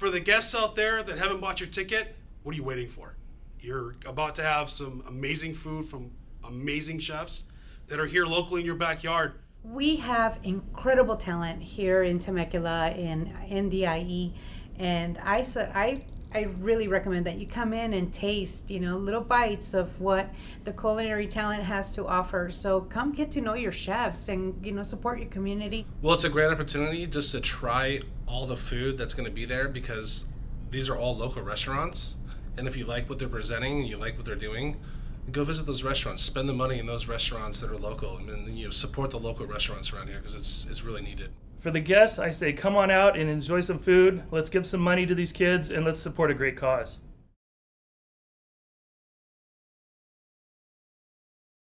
For the guests out there that haven't bought your ticket, what are you waiting for? You're about to have some amazing food from amazing chefs that are here locally in your backyard. We have incredible talent here in Temecula in NDIE, and I so I I really recommend that you come in and taste, you know, little bites of what the culinary talent has to offer. So come get to know your chefs and you know support your community. Well, it's a great opportunity just to try all the food that's going to be there because these are all local restaurants, and if you like what they're presenting, you like what they're doing, go visit those restaurants. Spend the money in those restaurants that are local, and then you know support the local restaurants around here because it's it's really needed. For the guests, I say come on out and enjoy some food. Let's give some money to these kids and let's support a great cause.